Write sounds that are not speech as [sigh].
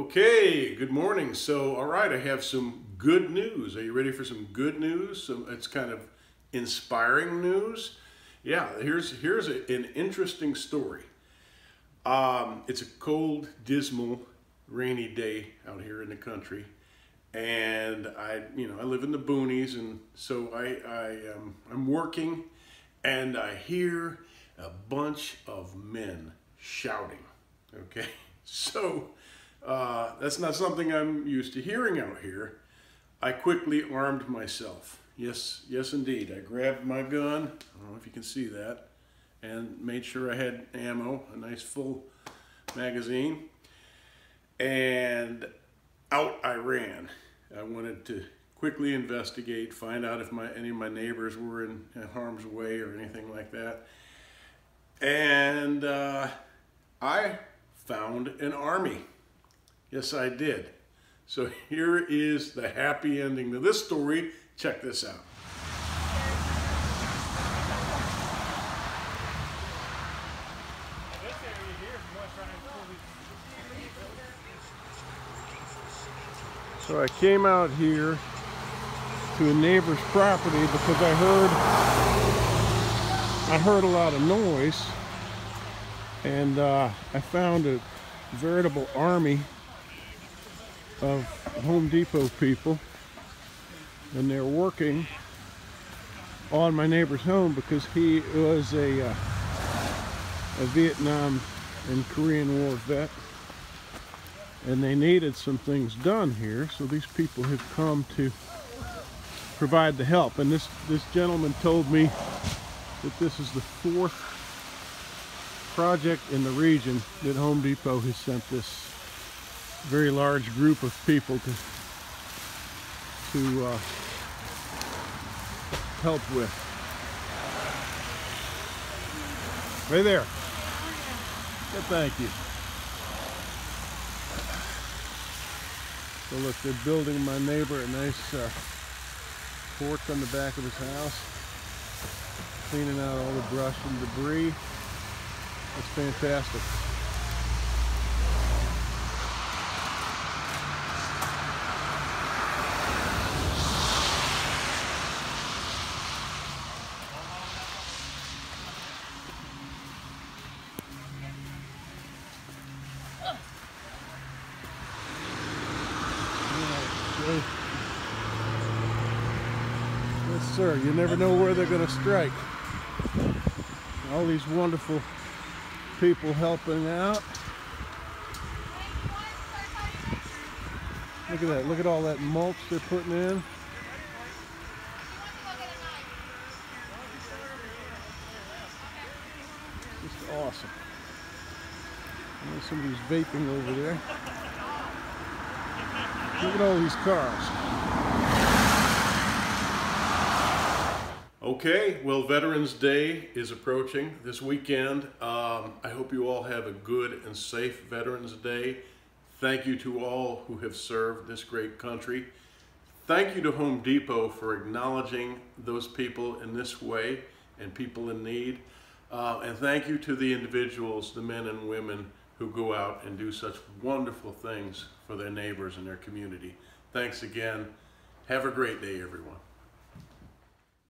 Okay, good morning. So, all right, I have some good news. Are you ready for some good news? Some it's kind of inspiring news. Yeah, here's here's a, an interesting story. Um, it's a cold, dismal, rainy day out here in the country, and I, you know, I live in the boonies, and so I, I, um, I'm working, and I hear a bunch of men shouting. Okay, [laughs] so uh, that's not something I'm used to hearing out here. I quickly armed myself. Yes, yes indeed. I grabbed my gun, I don't know if you can see that, and made sure I had ammo, a nice full magazine, and out I ran. I wanted to quickly investigate, find out if my any of my neighbors were in, in harm's way or anything like that. And uh, I found an army. Yes, I did. So [laughs] here is the happy ending to this story. Check this out. So I came out here to a neighbor's property because I heard I heard a lot of noise and uh, I found a veritable army of Home Depot people and they're working on my neighbor's home because he was a, uh, a Vietnam and Korean War vet and they needed some things done here so these people have come to provide the help. And this this gentleman told me that this is the fourth project in the region that Home Depot has sent this very large group of people to to uh, help with. Right there. Good, thank you. So look, they're building my neighbor a nice uh, porch on the back of his house, cleaning out all the brush and debris. That's fantastic. Yes, sir. You never know where they're going to strike. All these wonderful people helping out. Look at that. Look at all that mulch they're putting in. Just awesome. Somebody's vaping over there. Look at all these cars. Okay, well, Veterans Day is approaching this weekend. Um, I hope you all have a good and safe Veterans Day. Thank you to all who have served this great country. Thank you to Home Depot for acknowledging those people in this way and people in need. Uh, and thank you to the individuals, the men and women who go out and do such wonderful things for their neighbors and their community. Thanks again. Have a great day, everyone.